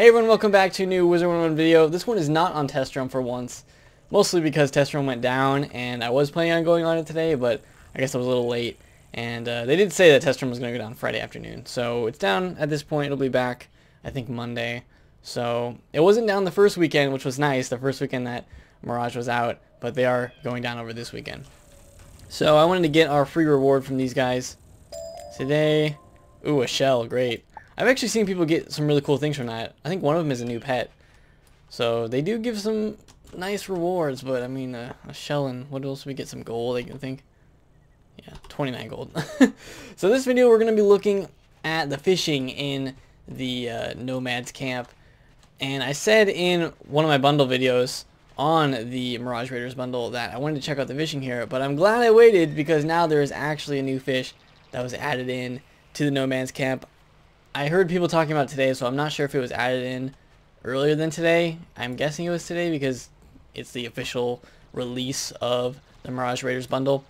Hey everyone, welcome back to a new Wizard 101 video. This one is not on Test Realm for once. Mostly because Test Realm went down and I was planning on going on it today, but I guess I was a little late. And uh, they did say that Test Realm was going to go down Friday afternoon. So it's down at this point. It'll be back, I think, Monday. So it wasn't down the first weekend, which was nice, the first weekend that Mirage was out. But they are going down over this weekend. So I wanted to get our free reward from these guys today. Ooh, a shell. Great. I've actually seen people get some really cool things from that. I think one of them is a new pet. So they do give some nice rewards, but I mean, uh, a shell and what else we get? Some gold, I think. Yeah, 29 gold. so this video, we're going to be looking at the fishing in the uh, Nomad's camp. And I said in one of my bundle videos on the Mirage Raiders bundle that I wanted to check out the fishing here, but I'm glad I waited because now there is actually a new fish that was added in to the Nomad's camp. I heard people talking about today, so I'm not sure if it was added in earlier than today. I'm guessing it was today because it's the official release of the Mirage Raiders bundle.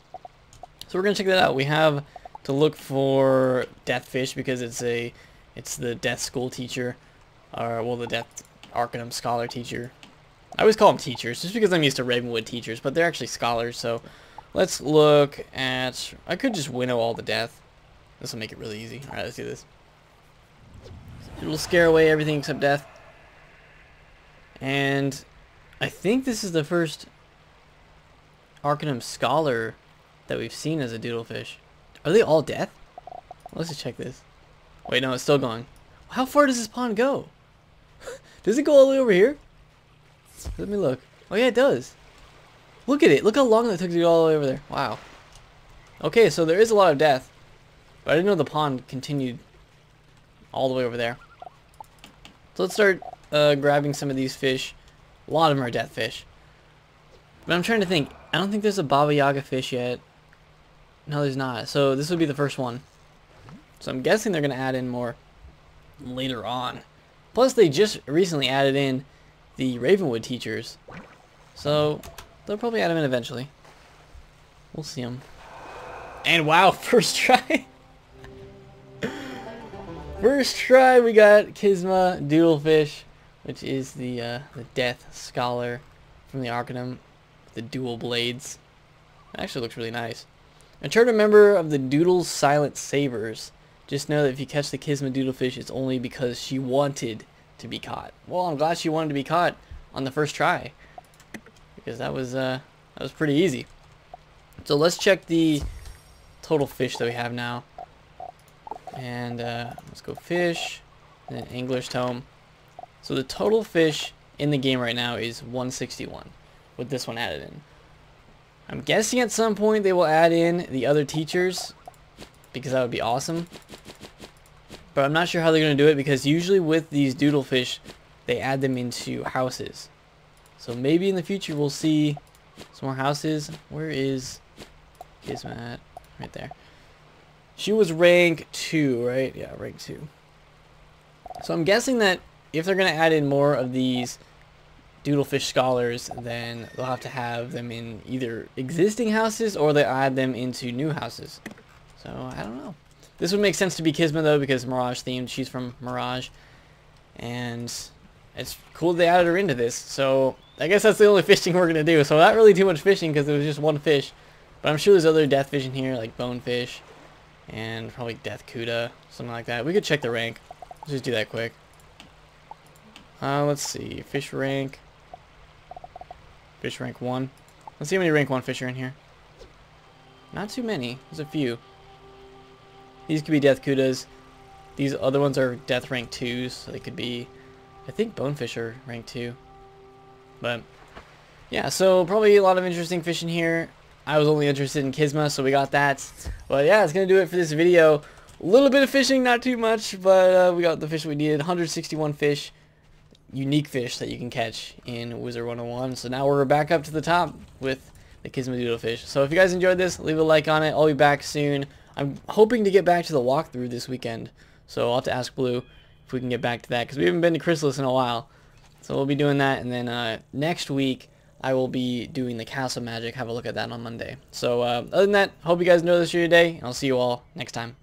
So we're gonna check that out. We have to look for Deathfish because it's a it's the Death School teacher, or well the Death Arcanum Scholar teacher. I always call them teachers just because I'm used to Ravenwood teachers, but they're actually scholars. So let's look at. I could just winnow all the death. This will make it really easy. All right, let's do this. It'll scare away everything except death. And I think this is the first Arcanum Scholar that we've seen as a doodlefish. Are they all death? Let's just check this. Wait, no, it's still going. How far does this pond go? does it go all the way over here? Let me look. Oh yeah, it does. Look at it. Look how long that took to go all the way over there. Wow. Okay, so there is a lot of death. But I didn't know the pond continued all the way over there. So let's start uh, grabbing some of these fish. A lot of them are death fish. But I'm trying to think. I don't think there's a Baba Yaga fish yet. No, there's not. So this would be the first one. So I'm guessing they're going to add in more later on. Plus, they just recently added in the Ravenwood teachers. So they'll probably add them in eventually. We'll see them. And wow, first try. First try, we got Qismah Doodlefish, which is the uh, the Death Scholar from the Arcanum, the dual blades. It actually looks really nice. A member of the Doodle's Silent Savers. Just know that if you catch the Qismah Doodlefish, it's only because she wanted to be caught. Well, I'm glad she wanted to be caught on the first try, because that was uh, that was pretty easy. So let's check the total fish that we have now. And uh, let's go fish, then angler's tome. So the total fish in the game right now is 161 with this one added in. I'm guessing at some point they will add in the other teachers because that would be awesome. But I'm not sure how they're going to do it because usually with these doodle fish, they add them into houses. So maybe in the future we'll see some more houses. Where is Kismet? Right there. She was rank 2, right? Yeah, rank 2. So I'm guessing that if they're going to add in more of these Doodlefish Scholars, then they'll have to have them in either existing houses or they add them into new houses. So, I don't know. This would make sense to be Kismet, though, because Mirage themed. She's from Mirage. And it's cool they added her into this. So, I guess that's the only fishing we're going to do. So, not really too much fishing because it was just one fish. But I'm sure there's other death fish in here, like bonefish and probably Death Cuda, something like that. We could check the rank. Let's just do that quick. Uh, let's see. Fish rank. Fish rank 1. Let's see how many rank 1 fish are in here. Not too many. There's a few. These could be Death Cudas. These other ones are Death rank 2s, so they could be... I think Bonefish are rank 2. But, yeah, so probably a lot of interesting fish in here. I was only interested in Qismah, so we got that. But yeah, it's going to do it for this video. A little bit of fishing, not too much, but uh, we got the fish we needed. 161 fish, unique fish that you can catch in Wizard 101. So now we're back up to the top with the Qismah Doodle fish. So if you guys enjoyed this, leave a like on it. I'll be back soon. I'm hoping to get back to the walkthrough this weekend. So I'll have to ask Blue if we can get back to that, because we haven't been to Chrysalis in a while. So we'll be doing that, and then uh, next week I will be doing the Castle Magic. Have a look at that on Monday. So uh, other than that, hope you guys know this your day, and I'll see you all next time.